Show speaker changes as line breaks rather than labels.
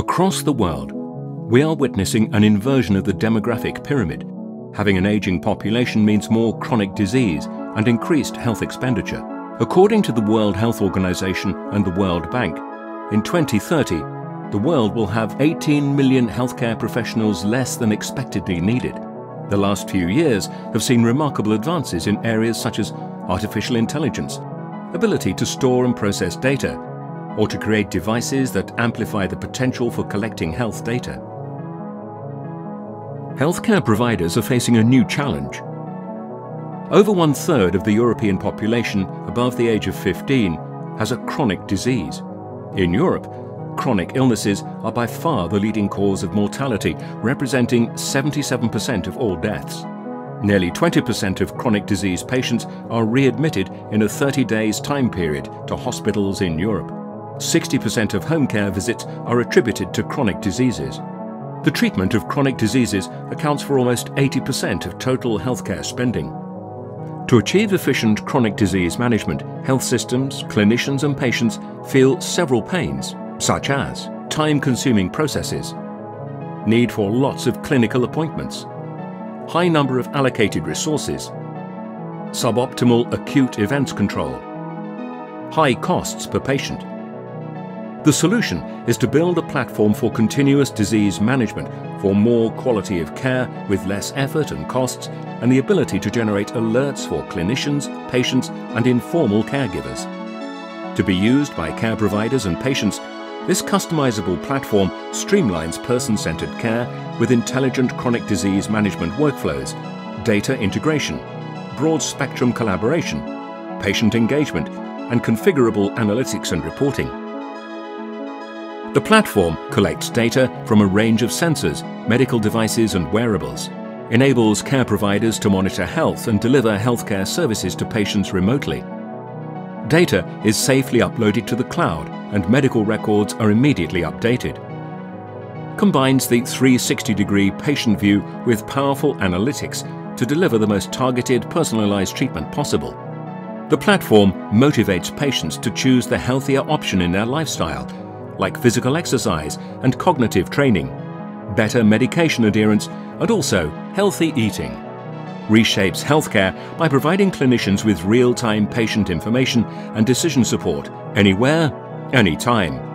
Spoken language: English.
Across the world, we are witnessing an inversion of the demographic pyramid. Having an aging population means more chronic disease and increased health expenditure. According to the World Health Organization and the World Bank, in 2030, the world will have 18 million healthcare professionals less than expectedly needed. The last few years have seen remarkable advances in areas such as artificial intelligence, ability to store and process data, or to create devices that amplify the potential for collecting health data. Healthcare providers are facing a new challenge. Over one third of the European population above the age of 15 has a chronic disease. In Europe, chronic illnesses are by far the leading cause of mortality, representing 77% of all deaths. Nearly 20% of chronic disease patients are readmitted in a 30 days time period to hospitals in Europe. 60% of home care visits are attributed to chronic diseases. The treatment of chronic diseases accounts for almost 80% of total healthcare spending. To achieve efficient chronic disease management, health systems, clinicians and patients feel several pains, such as time-consuming processes, need for lots of clinical appointments, high number of allocated resources, suboptimal acute events control, high costs per patient, the solution is to build a platform for continuous disease management for more quality of care with less effort and costs and the ability to generate alerts for clinicians, patients and informal caregivers. To be used by care providers and patients, this customizable platform streamlines person-centered care with intelligent chronic disease management workflows, data integration, broad-spectrum collaboration, patient engagement and configurable analytics and reporting. The platform collects data from a range of sensors, medical devices and wearables, enables care providers to monitor health and deliver healthcare services to patients remotely. Data is safely uploaded to the cloud and medical records are immediately updated. Combines the 360-degree patient view with powerful analytics to deliver the most targeted, personalized treatment possible. The platform motivates patients to choose the healthier option in their lifestyle like physical exercise and cognitive training, better medication adherence, and also healthy eating. Reshapes healthcare by providing clinicians with real-time patient information and decision support anywhere, anytime.